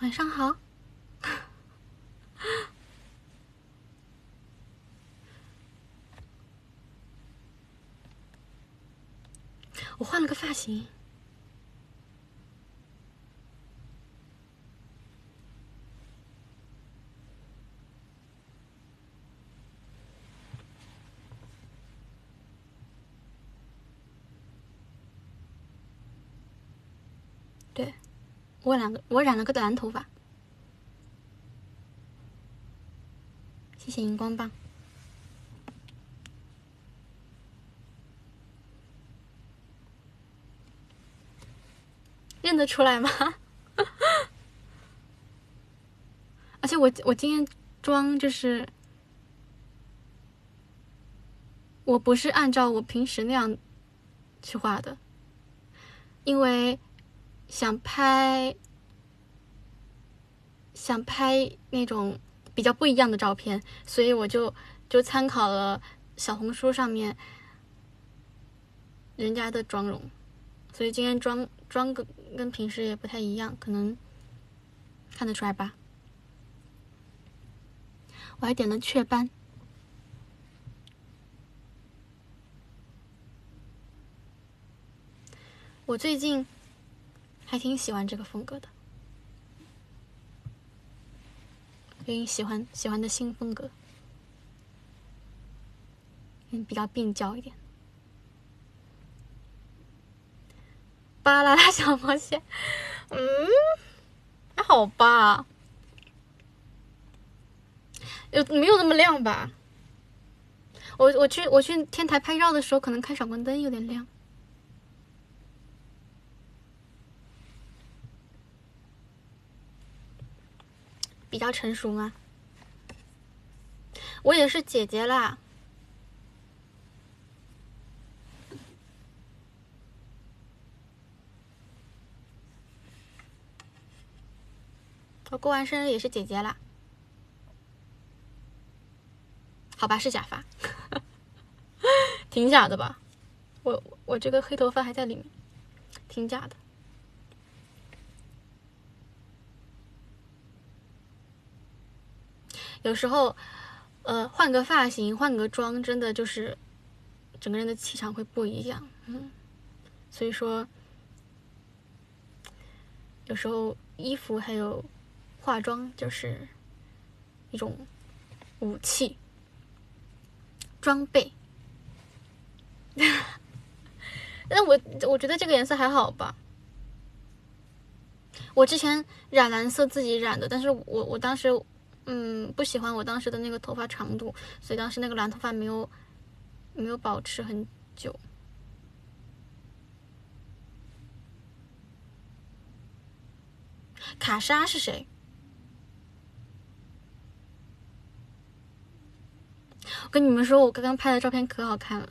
晚上好。我换了个发型。对，我染个，我染了个短头发。谢谢荧光棒。认得出来吗？而且我我今天妆就是，我不是按照我平时那样去画的，因为想拍想拍那种比较不一样的照片，所以我就就参考了小红书上面人家的妆容，所以今天妆妆跟跟平时也不太一样，可能看得出来吧。我还点了雀斑，我最近还挺喜欢这个风格的，最近喜欢喜欢的新风格，嗯，比较病娇一点。巴啦啦小魔仙，嗯，还好吧，有没有那么亮吧？我我去我去天台拍照的时候，可能开闪光灯有点亮，比较成熟吗？我也是姐姐啦。我过完生日也是姐姐啦，好吧，是假发，挺假的吧？我我这个黑头发还在里面，挺假的。有时候，呃，换个发型，换个妆，真的就是整个人的气场会不一样。嗯，所以说，有时候衣服还有。化妆就是一种武器、装备。但我我觉得这个颜色还好吧。我之前染蓝色自己染的，但是我我当时嗯不喜欢我当时的那个头发长度，所以当时那个蓝头发没有没有保持很久。卡莎是谁？我跟你们说，我刚刚拍的照片可好看了，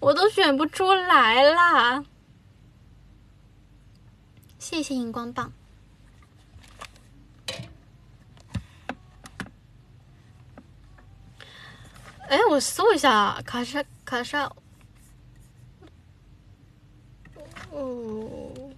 我都选不出来啦！谢谢荧光棒。哎，我搜一下卡莎卡莎，哦。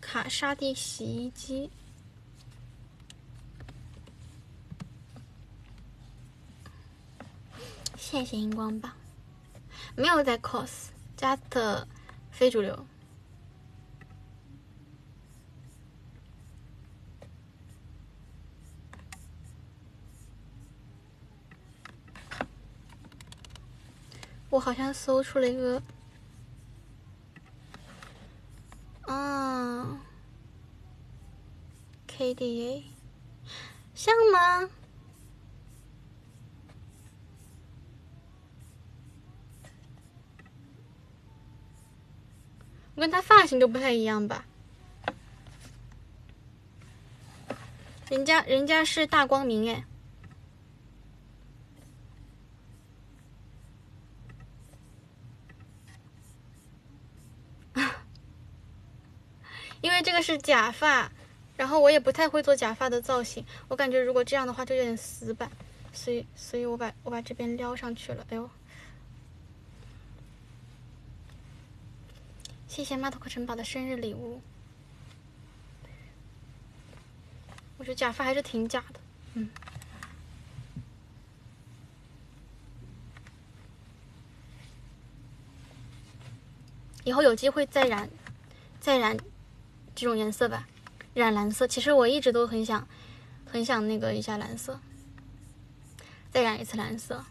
卡莎的洗衣机，谢谢荧光棒，没有在 cos，just 非主流。我好像搜出了一个。啊，KDA，像吗？跟他发型都不太一样吧？人家人家是大光明哎。因为这个是假发，然后我也不太会做假发的造型，我感觉如果这样的话就有点死板，所以所以我把我把这边撩上去了。哎呦，谢谢马头克城堡的生日礼物。我觉得假发还是挺假的，嗯。以后有机会再染，再染这种颜色吧，染蓝色。其实我一直都很想，很想那个一下蓝色，再染一次蓝色。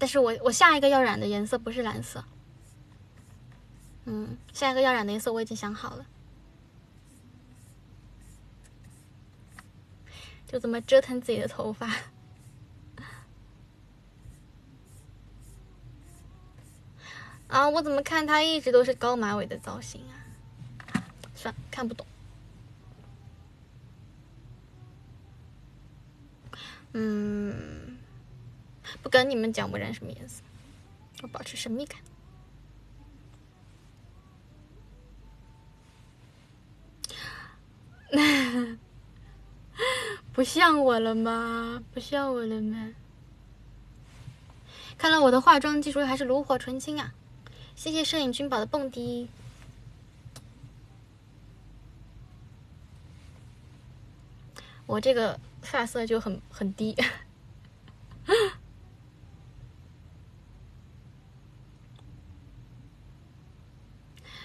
但是我我下一个要染的颜色不是蓝色，嗯，下一个要染的颜色我已经想好了，就这么折腾自己的头发。啊，我怎么看他一直都是高马尾的造型啊？算了，看不懂。嗯，不跟你们讲我染什么颜色，我保持神秘感。不像我了吗？不像我了吗？看来我的化妆技术还是炉火纯青啊！谢谢摄影君宝的蹦迪，我这个发色就很很低，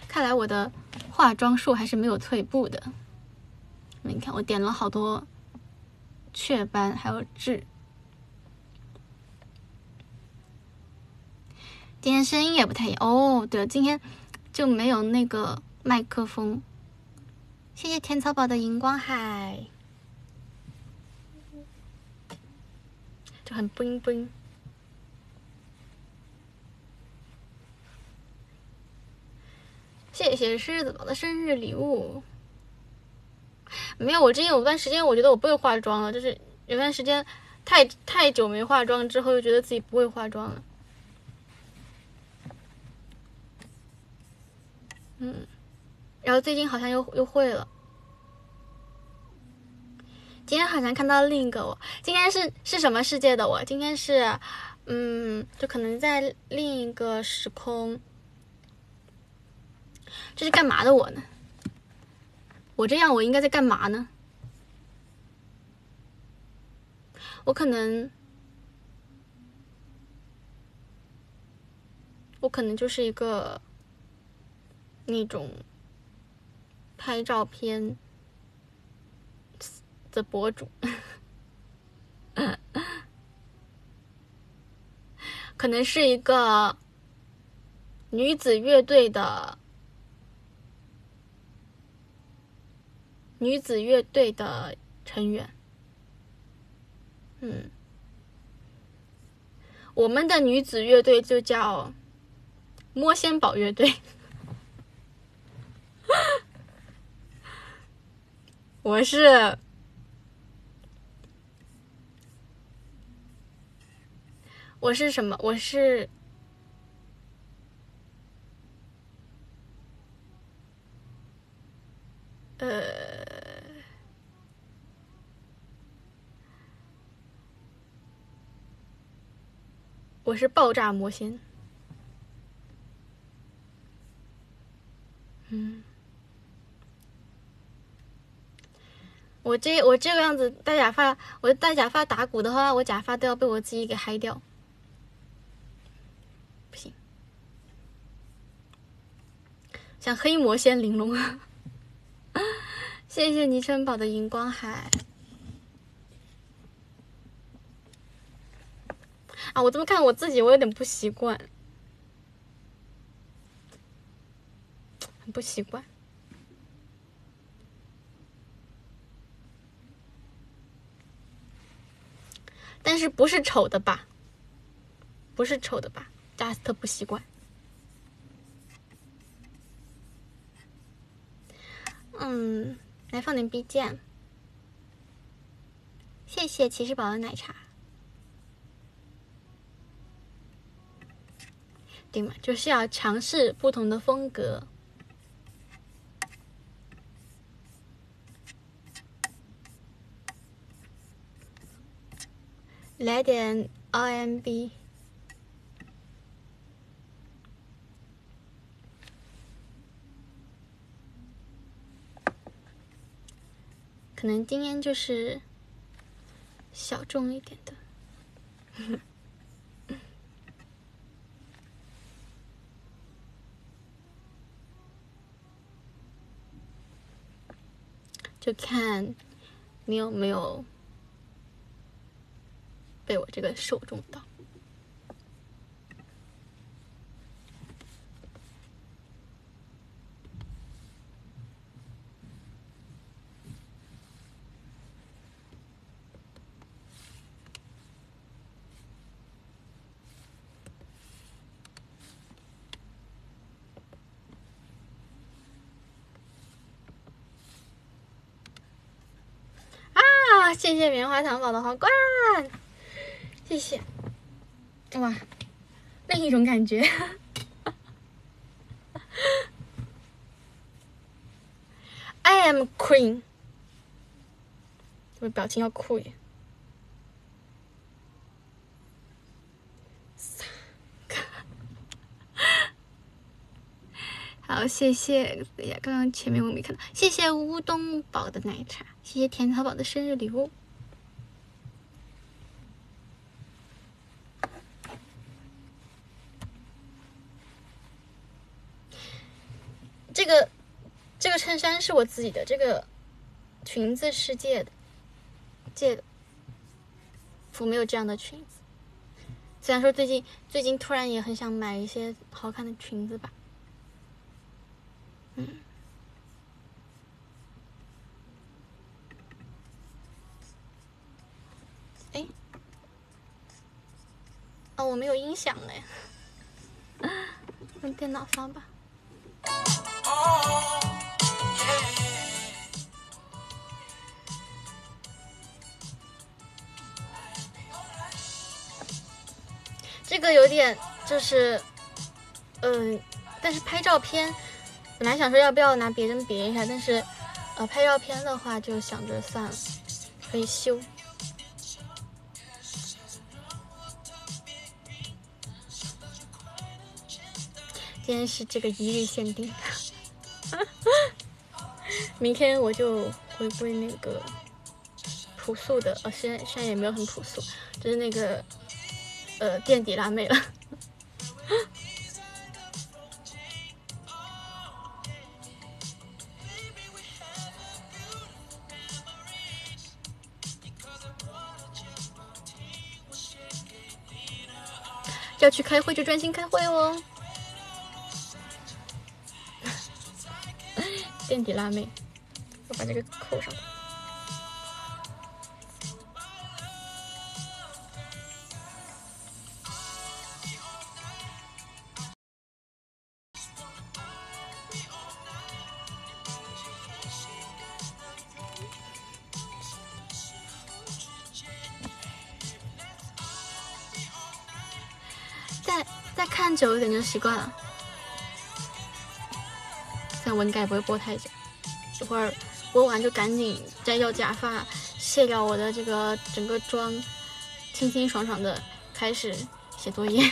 看来我的化妆术还是没有退步的。你看，我点了好多雀斑，还有痣。今天声音也不太一样哦。对了，今天就没有那个麦克风。谢谢天草宝的荧光海，就很 bling bling。谢谢狮子宝的生日礼物。没有，我之前有段时间我觉得我不会化妆了，就是有段时间太太久没化妆之后，又觉得自己不会化妆了。嗯，然后最近好像又又会了。今天好像看到另一个我，今天是是什么世界的我？今天是，嗯，就可能在另一个时空。这是干嘛的我呢？我这样我应该在干嘛呢？我可能，我可能就是一个。那种拍照片的博主，可能是一个女子乐队的女子乐队的成员。嗯，我们的女子乐队就叫摸仙宝乐队。我是，我是什么？我是，呃，我是爆炸魔仙，嗯。我这我这个样子戴假发，我戴假发打鼓的话，我假发都要被我自己给嗨掉，不行。像黑魔仙玲珑，谢谢昵称宝的荧光海。我这么看我自己，我有点不习惯，很不习惯。但是不是丑的吧？不是丑的吧？Just 不习惯。嗯，来放点 BGM。谢谢骑士宝的奶茶。对嘛，就是要尝试不同的风格。来点 RMB。可能今天就是小众一点的。就看你有没有被我这个受众到。谢谢棉花糖宝的皇冠，谢谢，哇，另一种感觉。I am queen，我表情要酷一点。好，谢谢。哎呀，刚刚前面我没看到。谢谢乌冬宝的奶茶，谢谢甜草宝的生日礼物。这个这个衬衫是我自己的，这个裙子是借的，借的。我没有这样的裙子。虽然说最近最近突然也很想买一些好看的裙子吧。哎，哦，我没有音响嘞，用电脑放吧。这个有点就是，嗯，但是拍照片。本来想说要不要拿别针别一下，但是，呃，拍照片的话就想着算了，可以修。今天是这个一日限定，明天我就回归那个朴素的，呃，现在现在也没有很朴素，就是那个，呃，垫底辣妹了。去开会就专心开会哦。垫底辣妹，我把这个扣上。再再看久一点就习惯了，但我应该也不会播太久。一会儿播完就赶紧摘掉假发，卸掉我的这个整个妆，清清爽爽的开始写作业。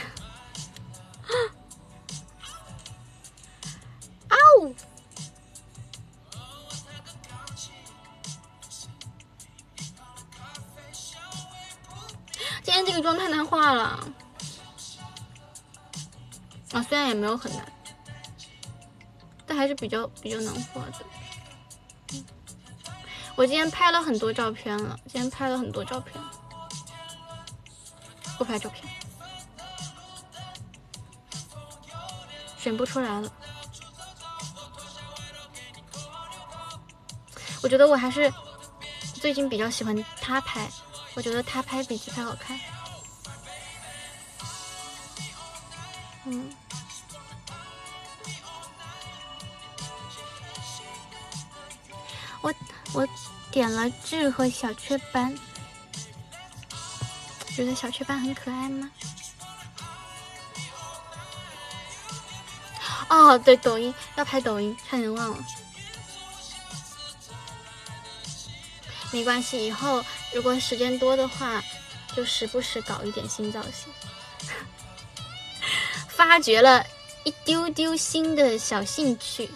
有很难，但还是比较比较难画的。我今天拍了很多照片了，今天拍了很多照片，不拍照片，选不出来了。我觉得我还是最近比较喜欢他拍，我觉得他拍比自拍好看。嗯，我点了智和小雀斑，觉得小雀斑很可爱吗？哦，对，抖音要拍抖音，差点忘了。没关系，以后如果时间多的话，就时不时搞一点新造型，发掘了一丢丢新的小兴趣。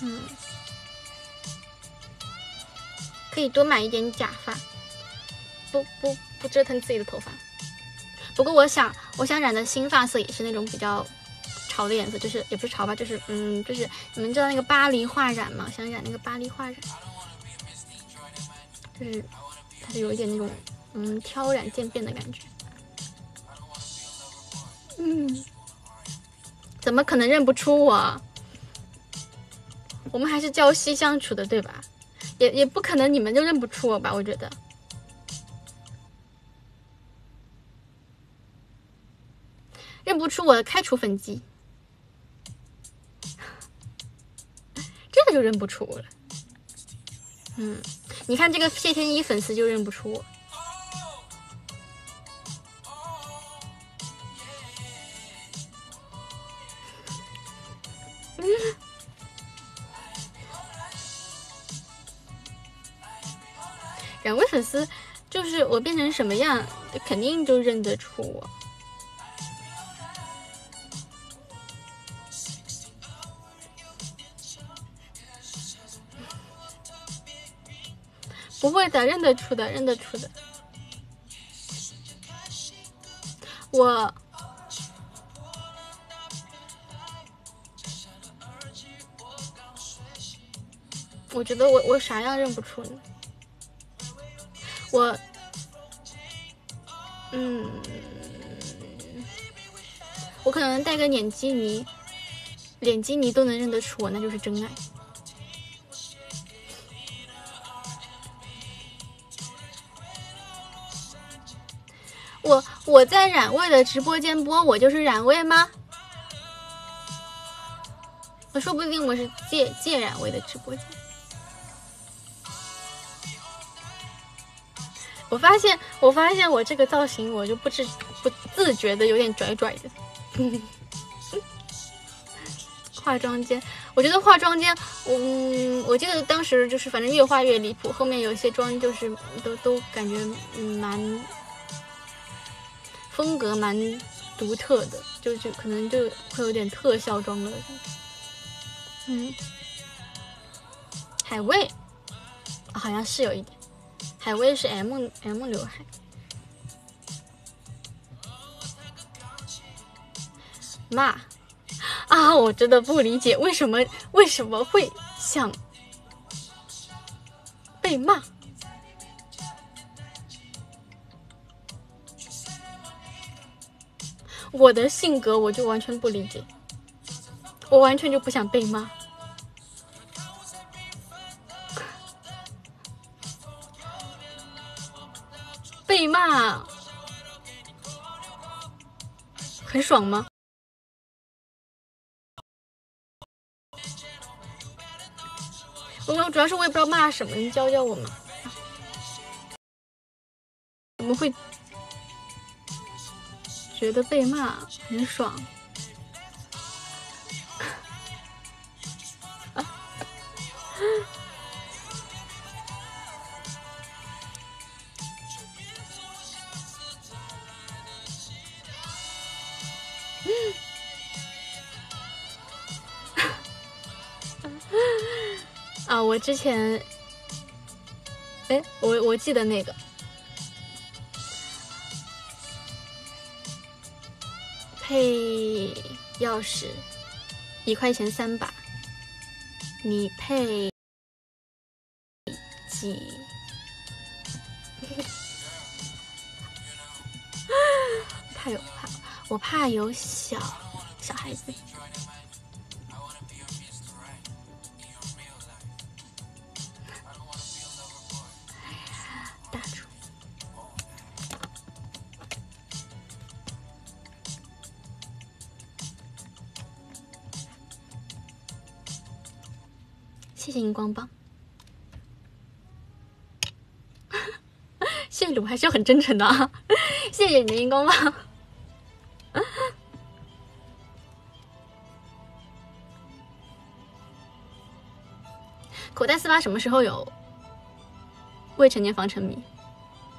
嗯，可以多买一点假发，不不不折腾自己的头发。不过我想，我想染的新发色也是那种比较潮的颜色，就是也不是潮吧，就是嗯，就是你们知道那个巴黎画染吗？想染那个巴黎画染，就是它是有一点那种嗯挑染渐变的感觉。嗯，怎么可能认不出我？我们还是朝夕相处的，对吧？也也不可能你们就认不出我吧？我觉得。认不出我的开除粉机，这个就认不出我了。嗯，你看这个谢天一粉丝就认不出我。两位粉丝，就是我变成什么样，肯定就认得出我。不会的，认得出的，认得出的。我，我觉得我我啥样认不出呢？我，嗯，我可能戴个脸基尼，脸基尼都能认得出我，那就是真爱。我我在冉味的直播间播，我就是冉味吗？我说不定我是借借冉味的直播间。我发现，我发现我这个造型，我就不知不自觉的有点拽拽的。化妆间，我觉得化妆间，嗯，我记得当时就是反正越画越离谱，后面有一些妆就是都都感觉蛮。风格蛮独特的，就就可能就会有点特效妆了。嗯，海味好像是有一点，海威是 M M 刘海。骂啊！我真的不理解为什么为什么会想被骂。我的性格我就完全不理解，我完全就不想被骂，被骂很爽吗？我主要是我也不知道骂什么，你教教我嘛？怎么会？觉得被骂很爽，啊！我之前，哎，我我记得那个。配钥匙一块钱三把，你配几？怕有怕，我怕有小小孩子。很真诚的啊！谢谢你的荧光棒。口袋四八什么时候有未成年防沉迷？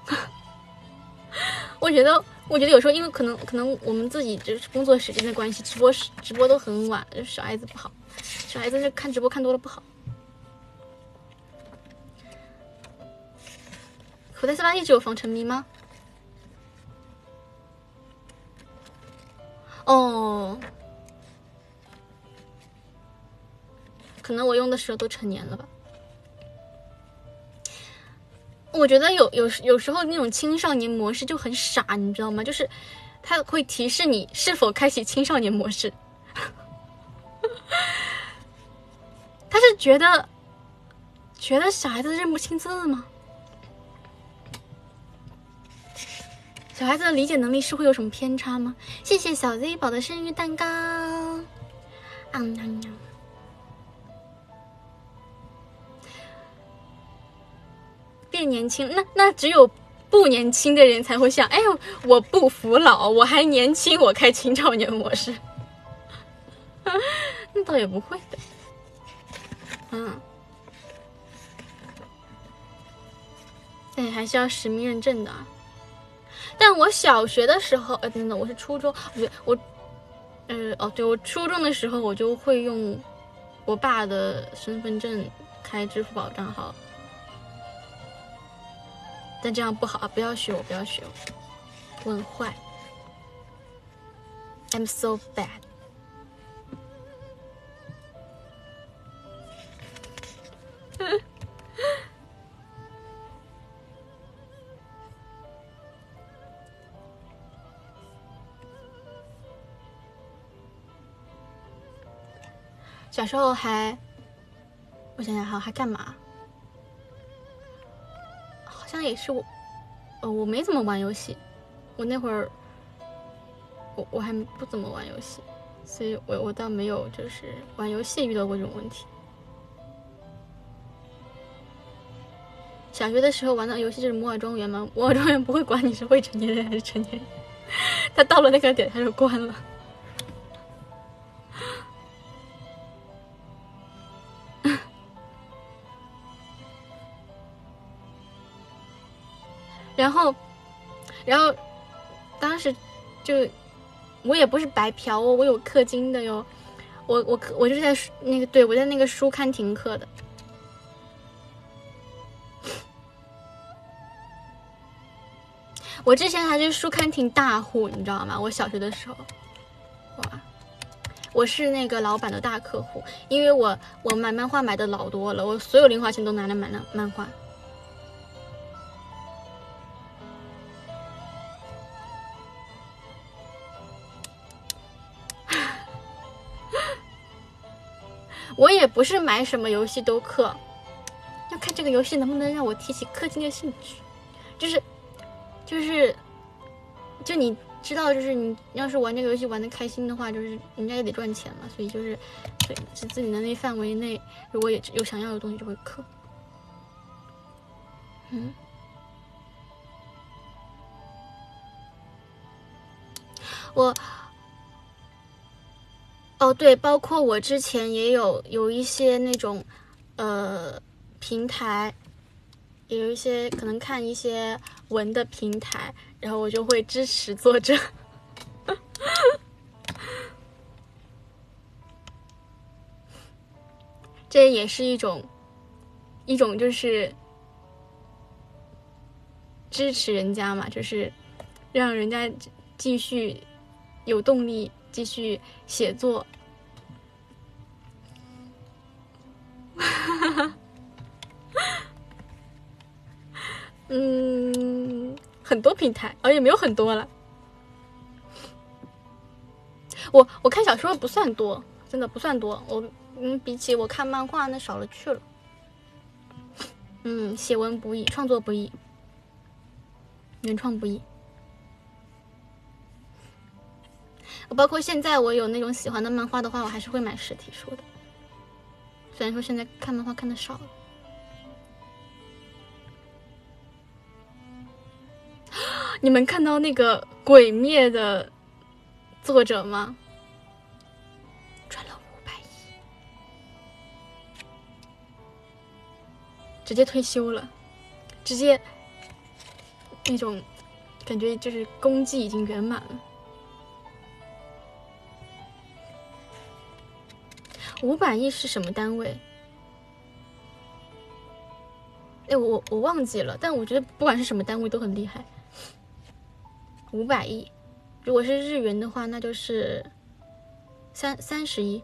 我觉得，我觉得有时候因为可能可能我们自己就是工作时间的关系，直播时直播都很晚，小孩子不好，小孩子是看直播看多了不好。口袋四八一直有防沉迷吗？哦，可能我用的时候都成年了吧。我觉得有有有时候那种青少年模式就很傻，你知道吗？就是它会提示你是否开启青少年模式。他是觉得觉得小孩子认不清字吗？小孩子的理解能力是会有什么偏差吗？谢谢小 Z 宝的生日蛋糕。变年轻，那那只有不年轻的人才会想，哎呦，我不服老，我还年轻，我开青少年模式。那倒也不会的，嗯，对，还是要实名认证的。但我小学的时候，呃，等等，我是初中，不对，我，呃，哦，对，我初中的时候我就会用我爸的身份证开支付宝账号。但这样不好啊！不要学我，不要学我，我很坏。I'm so bad。小时候还，我想想哈，还干嘛？好像也是我，呃，我没怎么玩游戏，我那会儿，我我还不怎么玩游戏，所以我我倒没有就是玩游戏遇到过这种问题。小学的时候玩的游戏就是摩尔庄园吗？摩尔庄园不会管你是未成年人还是成年人，他到了那个点他就关了。然后，然后，当时就我也不是白嫖哦，我有氪金的哟。我我我就是在那个对我在那个书刊亭氪的。我之前还是书刊亭大户，你知道吗？我小学的时候，哇，我是那个老板的大客户，因为我我买漫画买的老多了，我所有零花钱都拿来买那漫画。我也不是买什么游戏都氪，要看这个游戏能不能让我提起氪金的兴趣。就是，就是，就你知道，就是你要是玩这个游戏玩的开心的话，就是人家也得赚钱嘛。所以就是，对，自自己能力范围内，如果也有想要的东西就会氪。嗯，我。哦，对，包括我之前也有有一些那种，呃，平台，有一些可能看一些文的平台，然后我就会支持作者，这也是一种，一种就是支持人家嘛，就是让人家继续有动力。继续写作，嗯，很多平台，而且没有很多了。我我看小说不算多，真的不算多。我嗯，比起我看漫画那少了去了。嗯，写文不易，创作不易，原创不易。包括现在，我有那种喜欢的漫画的话，我还是会买实体书的。虽然说现在看漫画看的少了。你们看到那个《鬼灭》的作者吗？赚了五百亿，直接退休了，直接那种感觉，就是功绩已经圆满了。五百亿是什么单位？哎，我我忘记了，但我觉得不管是什么单位都很厉害。五百亿，如果是日元的话，那就是三三十亿，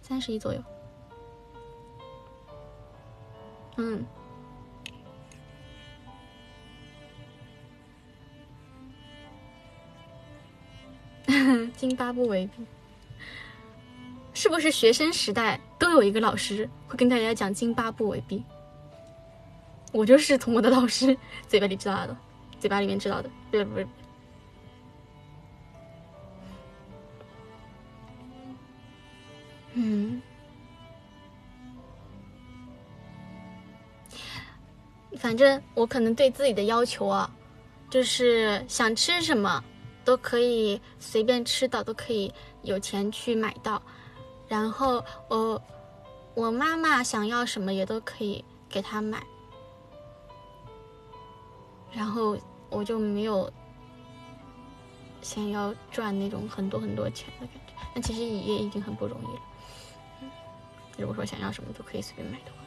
三十亿左右。嗯，津巴布韦币，是不是学生时代都有一个老师会跟大家讲津巴布韦币？我就是从我的老师 嘴巴里知道的，嘴巴里面知道的，不是不是。嗯。反正我可能对自己的要求啊，就是想吃什么都可以随便吃到，都可以有钱去买到。然后我我妈妈想要什么也都可以给她买。然后我就没有想要赚那种很多很多钱的感觉。那其实也已经很不容易了。如果说想要什么都可以随便买的话。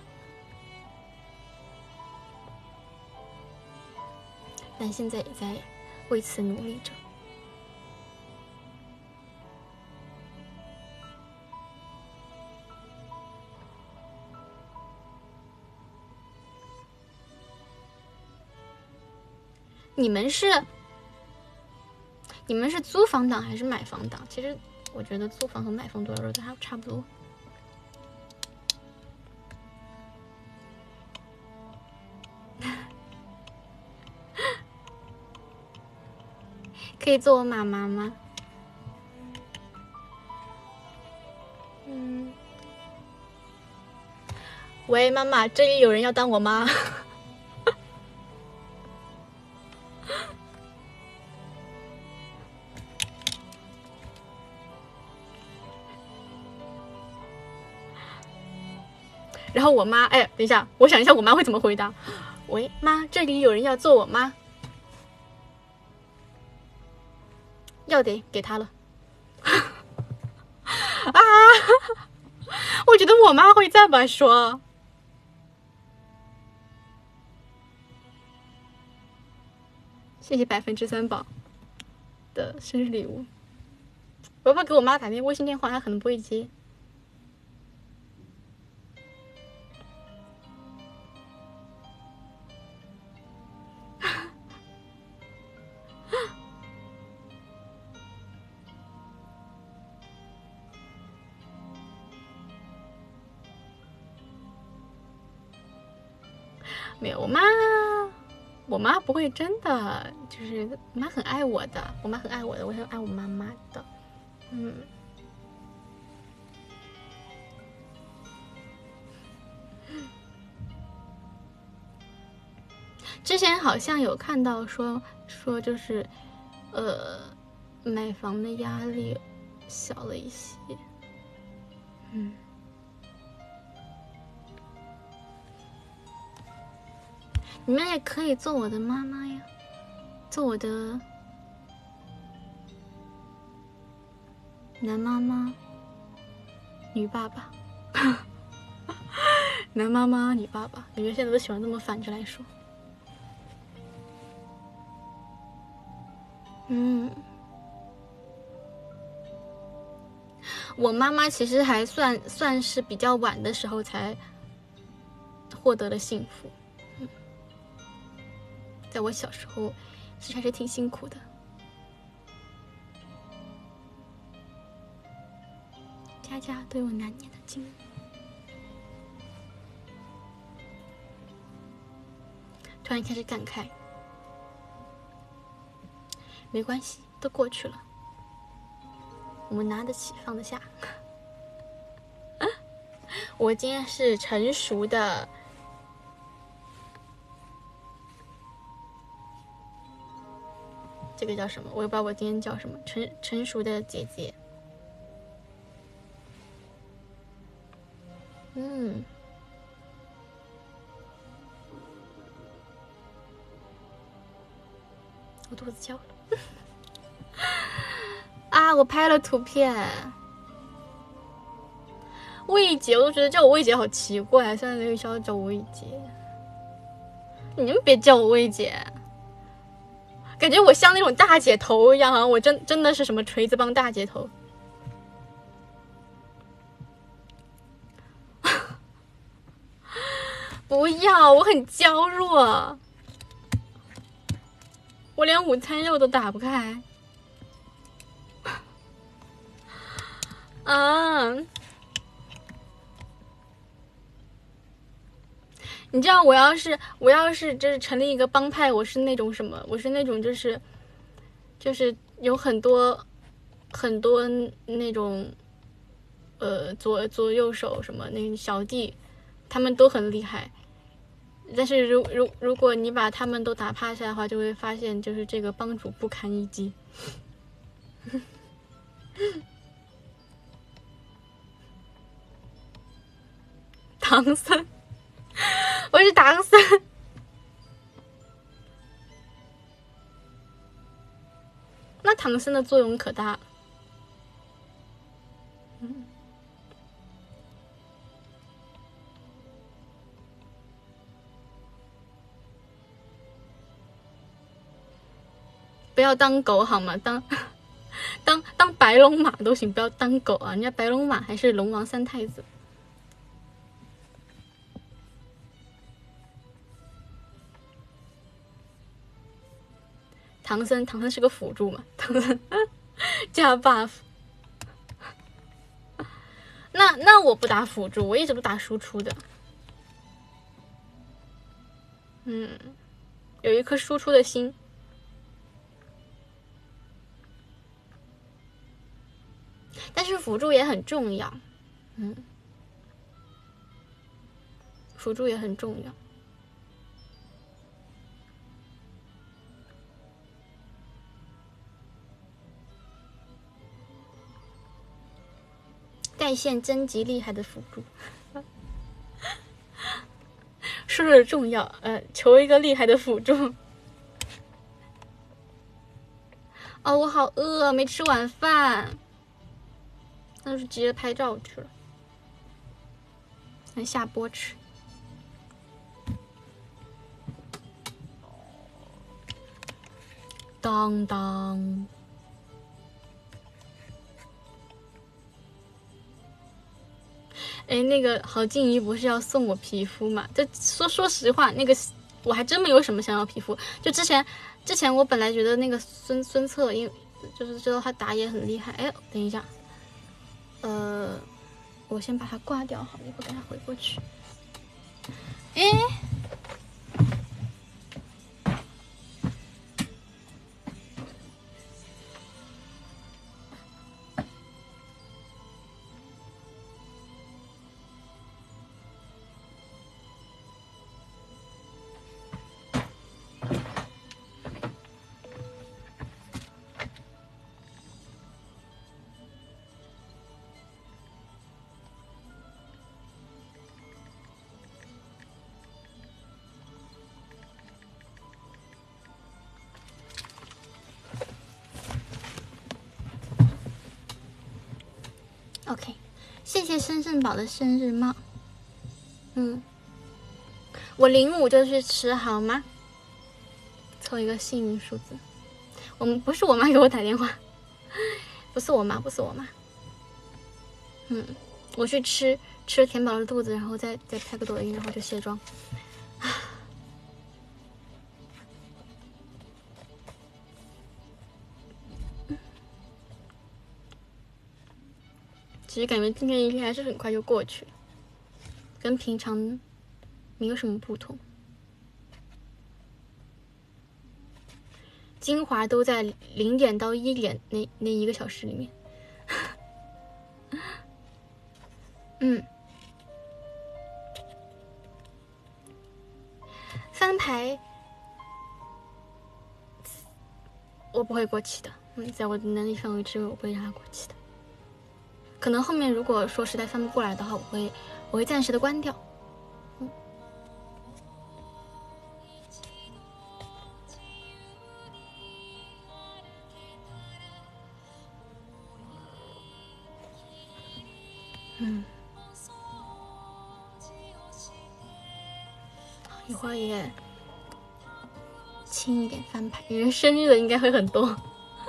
但现在也在为此努力着。你们是你们是租房党还是买房党？其实我觉得租房和买房多少都还差不多。可以做我妈妈吗？嗯。喂，妈妈，这里有人要当我妈。后我妈，哎，等一下，我想一下，我妈会怎么回答？喂，妈，这里有人要做我妈。要得，给他了。啊！我觉得我妈会这么说。谢谢百分之三宝的生日礼物。我要不要给我妈打电微信电话？她可能不会接。妈不会真的，就是我妈很爱我的，我妈很爱我的，我很爱我妈妈的，嗯。之前好像有看到说说就是，呃，买房的压力小了一些，嗯。你们也可以做我的妈妈呀，做我的男妈妈、女爸爸，男妈妈、女爸爸。你们现在都喜欢这么反着来说。嗯，我妈妈其实还算算是比较晚的时候才获得了幸福。在我小时候，其实还是挺辛苦的。家家都有难念的经，突然开始感慨。没关系，都过去了，我们拿得起，放得下。我今天是成熟的。这个叫什么？我也不知道我今天叫什么。成成熟的姐姐，嗯，我肚子叫了。啊！我拍了图片。魏姐，我都觉得叫我魏姐好奇怪。现在刘雨潇叫我魏姐，你们别叫我魏姐，感觉我像那种大姐头一样啊！我真真的是什么锤子帮大姐头。不要，我很娇弱，我连午餐肉都打不开。啊！你知道，我要是我要是就是成立一个帮派，我是那种什么？我是那种就是就是有很多很多那种呃左左右手什么那小弟，他们都很厉害。但是如如如果你把他们都打趴下的话，就会发现就是这个帮主不堪一击。唐僧，我是唐僧。那唐僧的作用可大了。不要当狗好吗？当 当当白龙马都行，不要当狗啊！人家白龙马还是龙王三太子。唐僧，唐僧是个辅助嘛？唐僧加 buff，那那我不打辅助，我一直都打输出的。嗯，有一颗输出的心，但是辅助也很重要。嗯，辅助也很重要。在线征集厉害的辅助，说的重要，呃，求一个厉害的辅助。哦，我好饿，没吃晚饭，那就急着拍照去了，等下播吃。当当。哎，那个郝静怡不是要送我皮肤嘛？这说说实话，那个我还真没有什么想要皮肤。就之前，之前我本来觉得那个孙孙策，因为就是知道他打野很厉害。哎，等一下，呃，我先把他挂掉，好，一会儿给他回过去。哎。谢谢深圳宝的生日帽。嗯，我零五就去吃好吗？凑一个幸运数字。我们不是我妈给我打电话，不是我妈，不是我妈。嗯，我去吃吃填饱了肚子，然后再再拍个抖音，然后就卸妆。其实感觉今天一天还是很快就过去了，跟平常没有什么不同。精华都在零点到一点那那一个小时里面。嗯，翻牌我不会过期的，嗯，在我的能力范围之内，我不会让它过期的。可能后面如果说实在翻不过来的话我会我会暂时的关掉。嗯。一会儿也轻一点翻牌因为生日的应该会很多。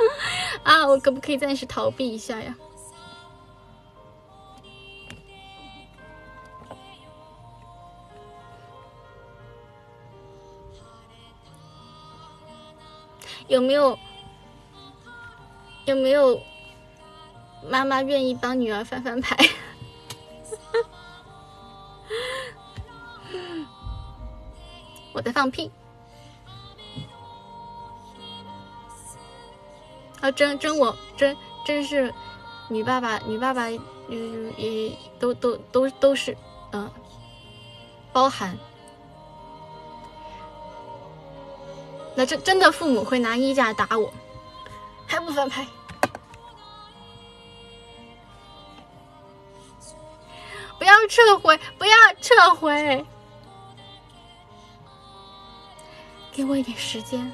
啊我可不可以暂时逃避一下呀？有没有有没有妈妈愿意帮女儿翻翻牌？我在放屁。啊，真真我真真是女爸爸，女爸爸也也都都都都是嗯，包含。那真真的父母会拿衣架打我，还不翻拍？不要撤回，不要撤回，给我一点时间，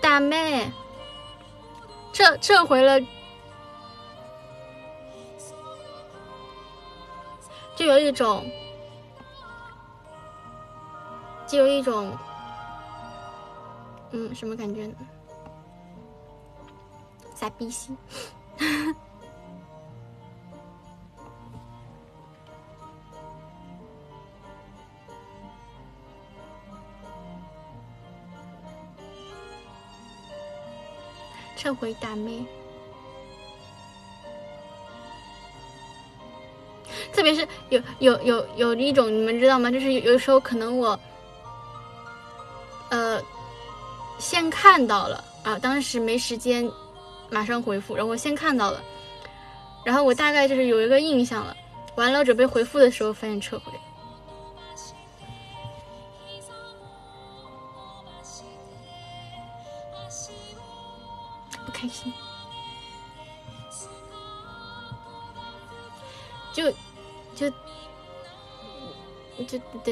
大妹，撤撤回了，就有一种。就有一种，嗯，什么感觉呢？傻逼心，撤回打妹，特别是有有有有一种，你们知道吗？就是有有时候可能我。呃，先看到了啊，当时没时间马上回复，然后我先看到了，然后我大概就是有一个印象了，完了准备回复的时候发现撤回，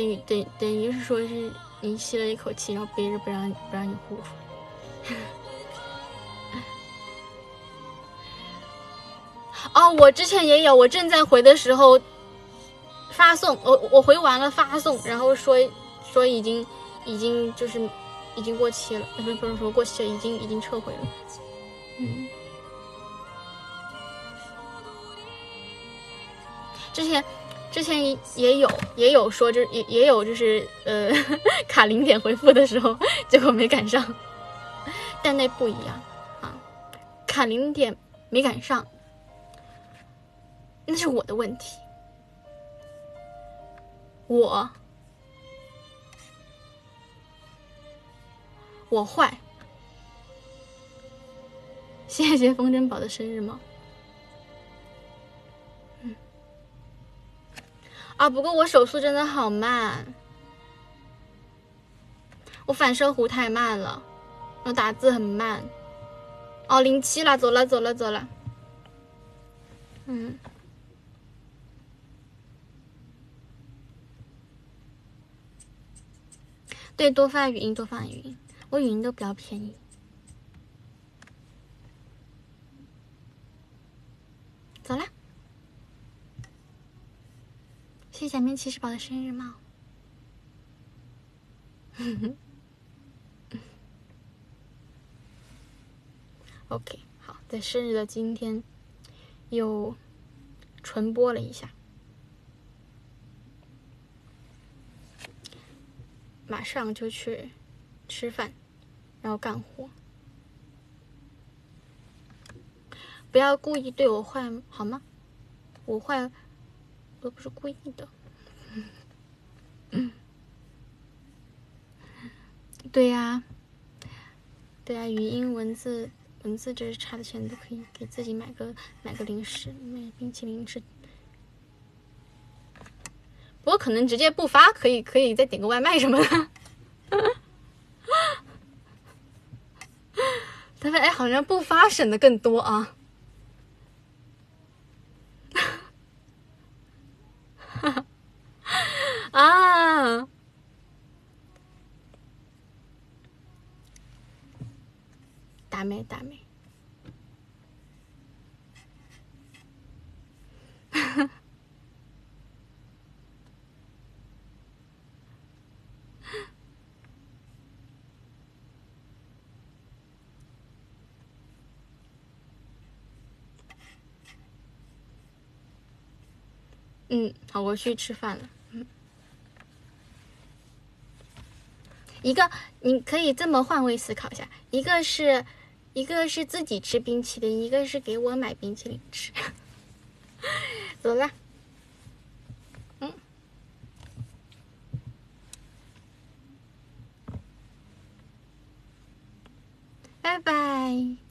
等于等等于是说是。你吸了一口气，然后憋着不让不让你呼出来。哦，我之前也有，我正在回的时候发送，我我回完了发送，然后说说已经已经就是已经过期了，不是不是说过期了，已经已经撤回了。嗯，之前。之前也有也有说，就是也也有就是呃 卡零点回复的时候，结果没赶上，但那不一样啊，卡零点没赶上，那是我的问题，我我坏，谢谢风筝宝的生日吗？啊，不过我手速真的好慢，我反射弧太慢了，我打字很慢。哦，零七了，走了，走了，走了。嗯，对，多发语音，多发语音，我语音都比较便宜。走了。谢假面骑士宝的生日帽。OK，好，在生日的今天又纯播了一下，马上就去吃饭，然后干活。不要故意对我坏，好吗？我坏。我不是故意的，对呀，对呀，语音、文字、文字这是差的钱都可以给自己买个买个零食，买冰淇淋吃。不过可能直接不发，可以可以再点个外卖什么的。他说：“哎，好像不发省的更多啊。”啊。大美大美。嗯，好，我去吃饭了。一个你可以这么换位思考一下一个是一个是自己吃冰淇淋一个是给我买冰淇淋吃。走了。嗯。拜拜。